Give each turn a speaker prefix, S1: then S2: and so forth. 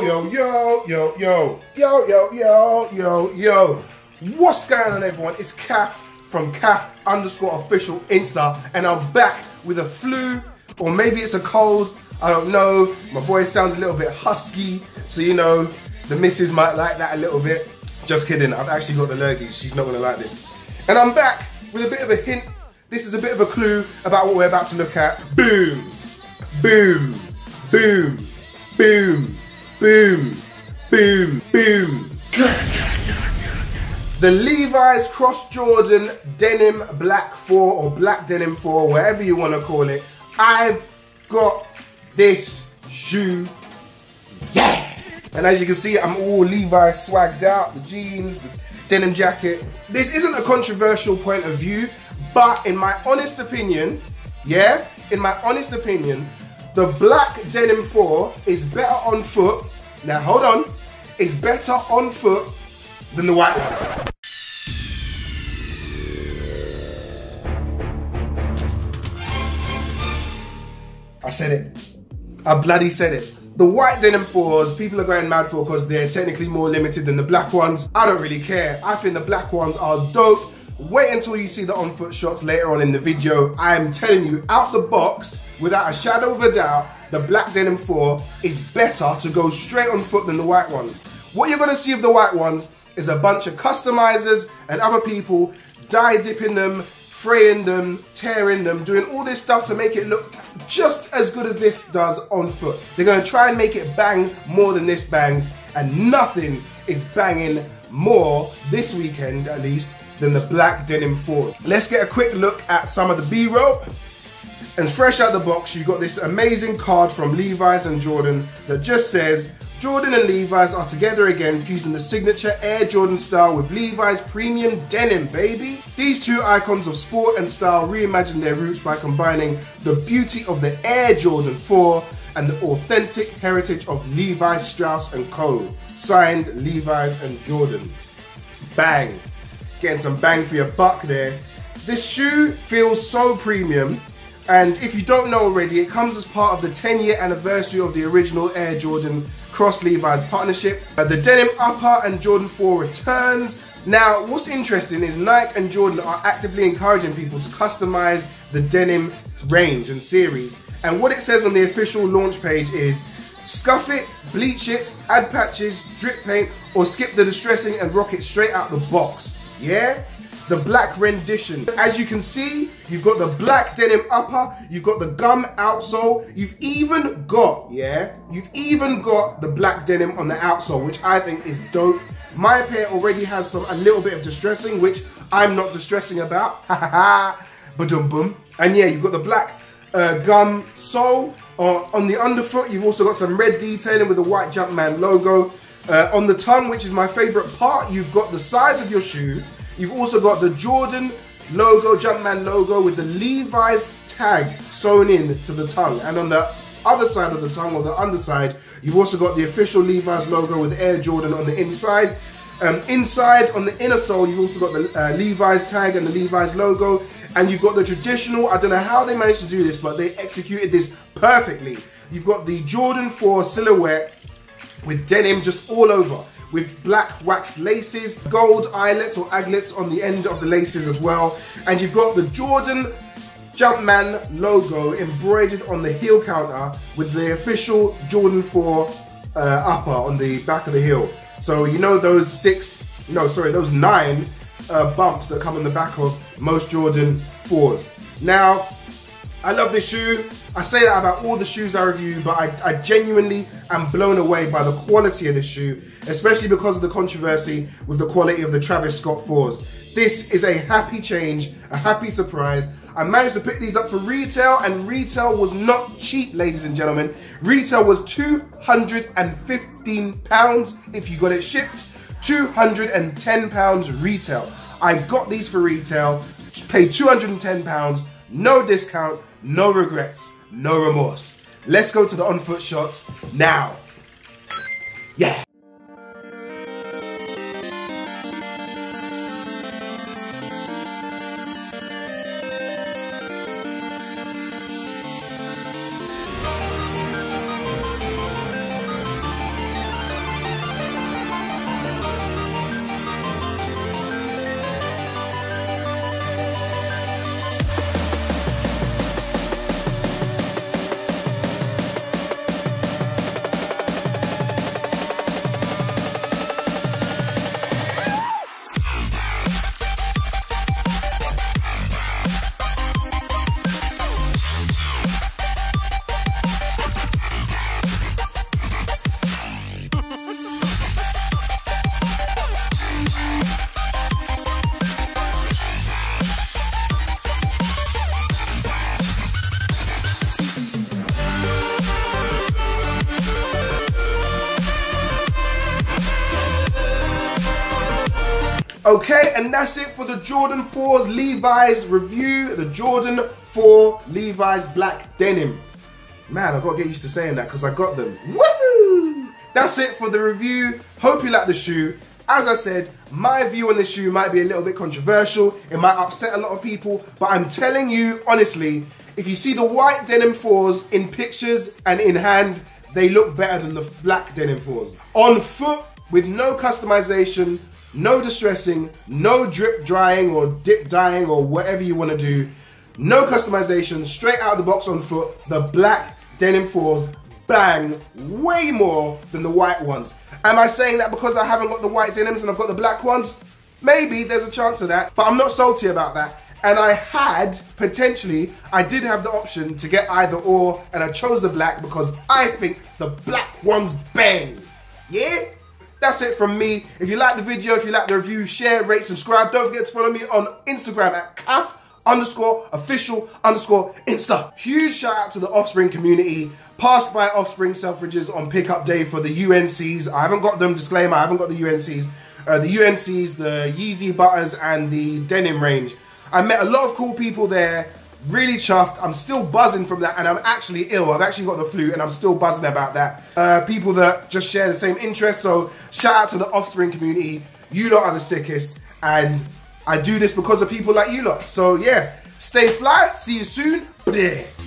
S1: Yo, yo, yo, yo, yo, yo, yo, yo, yo. What's going on, everyone? It's Kaff from Kaff underscore official Insta, and I'm back with a flu, or maybe it's a cold. I don't know. My voice sounds a little bit husky, so you know, the missus might like that a little bit. Just kidding, I've actually got the lurgy. She's not gonna like this. And I'm back with a bit of a hint. This is a bit of a clue about what we're about to look at. Boom, boom, boom, boom, boom, boom, boom. The Levi's Cross Jordan Denim Black 4 or Black Denim 4, whatever you want to call it. I've got this shoe. Yeah! And as you can see, I'm all Levi's swagged out. The jeans, the denim jacket. This isn't a controversial point of view, but in my honest opinion, yeah, in my honest opinion, the black denim 4 is better on foot. Now hold on, is better on foot than the white ones. I said it. I bloody said it. The white denim 4s, people are going mad for because they're technically more limited than the black ones. I don't really care. I think the black ones are dope. Wait until you see the on-foot shots later on in the video. I'm telling you, out the box, without a shadow of a doubt, the black denim 4 is better to go straight on foot than the white ones. What you're gonna see of the white ones is a bunch of customizers and other people dye dipping them, fraying them, tearing them, doing all this stuff to make it look just as good as this does on foot. They're gonna try and make it bang more than this bangs, and nothing is banging more this weekend at least than the black denim 4. Let's get a quick look at some of the B-roll. And fresh out the box, you got this amazing card from Levi's and Jordan that just says, Jordan and Levi's are together again, fusing the signature Air Jordan style with Levi's premium denim, baby. These two icons of sport and style reimagine their roots by combining the beauty of the Air Jordan 4 and the authentic heritage of Levi Strauss & Co. Signed Levi's and Jordan. Bang. Getting some bang for your buck there. This shoe feels so premium and if you don't know already, it comes as part of the 10 year anniversary of the original Air Jordan Cross Levi's partnership. Uh, the denim upper and Jordan 4 returns. Now, what's interesting is Nike and Jordan are actively encouraging people to customize the denim range and series. And what it says on the official launch page is scuff it, bleach it, add patches, drip paint, or skip the distressing and rock it straight out the box. Yeah? The black rendition. As you can see, you've got the black denim upper, you've got the gum outsole, you've even got, yeah, you've even got the black denim on the outsole, which I think is dope. My pair already has some a little bit of distressing, which I'm not distressing about. Ha ha ha. Ba-dum boom. And yeah, you've got the black uh, gum sole. Uh, on the underfoot, you've also got some red detailing with the white Jumpman logo. Uh, on the tongue, which is my favorite part, you've got the size of your shoe, You've also got the Jordan logo, Jumpman logo with the Levi's tag sewn in to the tongue. And on the other side of the tongue or the underside, you've also got the official Levi's logo with Air Jordan on the inside. Um, inside, on the inner sole, you've also got the uh, Levi's tag and the Levi's logo. And you've got the traditional, I don't know how they managed to do this, but they executed this perfectly. You've got the Jordan 4 silhouette with denim just all over with black waxed laces, gold eyelets or aglets on the end of the laces as well. And you've got the Jordan Jumpman logo embroidered on the heel counter with the official Jordan 4 uh, upper on the back of the heel. So you know those six, no sorry, those nine uh, bumps that come on the back of most Jordan 4s. Now, I love this shoe. I say that about all the shoes I review, but I, I, genuinely am blown away by the quality of this shoe, especially because of the controversy with the quality of the Travis Scott 4s. This is a happy change, a happy surprise. I managed to pick these up for retail, and retail was not cheap, ladies and gentlemen. Retail was £215 if you got it shipped, £210 retail. I got these for retail, paid £210, no discount, no regrets no remorse. Let's go to the on foot shots now. Yeah. Okay, and that's it for the Jordan 4's Levi's review. The Jordan 4 Levi's black denim. Man, I gotta get used to saying that because I got them. Woohoo! That's it for the review. Hope you like the shoe. As I said, my view on this shoe might be a little bit controversial. It might upset a lot of people, but I'm telling you honestly, if you see the white denim 4s in pictures and in hand, they look better than the black denim 4s. On foot, with no customization, no distressing, no drip drying or dip dyeing or whatever you want to do, no customization, straight out of the box on foot, the black denim 4s bang way more than the white ones. Am I saying that because I haven't got the white denims and I've got the black ones? Maybe there's a chance of that, but I'm not salty about that and I had potentially, I did have the option to get either or, and I chose the black because I think the black ones bang. Yeah? That's it from me. If you like the video, if you like the review, share, rate, subscribe. Don't forget to follow me on Instagram at Kaff underscore official underscore Insta. Huge shout out to the Offspring community. Passed by Offspring Selfridges on pickup day for the UNCs. I haven't got them, disclaimer, I haven't got the UNCs. Uh, the UNCs, the Yeezy Butters, and the denim range. I met a lot of cool people there. Really chuffed. I'm still buzzing from that, and I'm actually ill. I've actually got the flu, and I'm still buzzing about that. Uh, people that just share the same interests. So shout out to the Offspring community. You lot are the sickest, and I do this because of people like you lot. So yeah, stay fly. See you soon. Bleh.